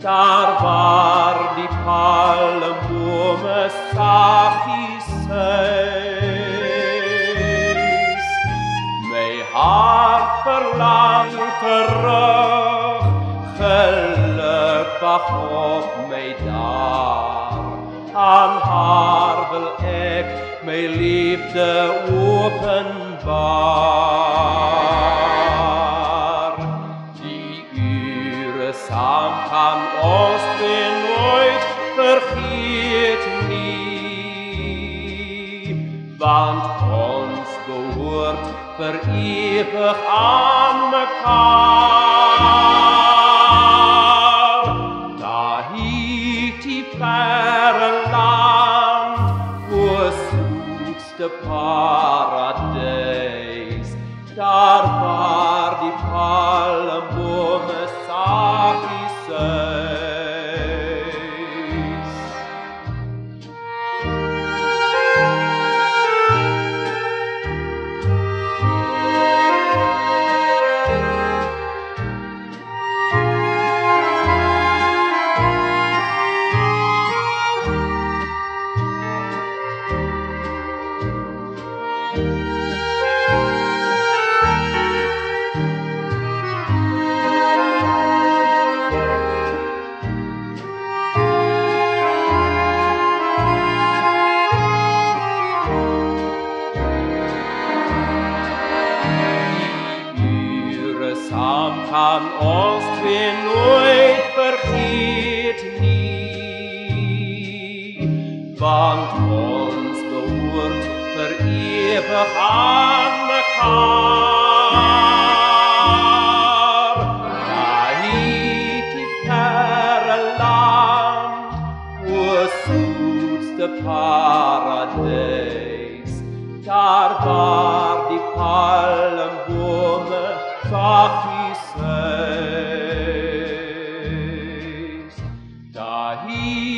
Daar waar die palmbome zachtjes huis. My hart verlangt terug, gelukkig op my daar. Aan haar wil ek my liefde openbaar. Want ons behoort vir ewig aan mekaar. Tahiti, verre land, o zoetste paradijs, daar saam kan ons twee nooit vergeet nie, want ons behoort vir ewig aan mekaar. Tahiti, verre land, o zoetste paradijs, daar waar die palmbome Tahiti,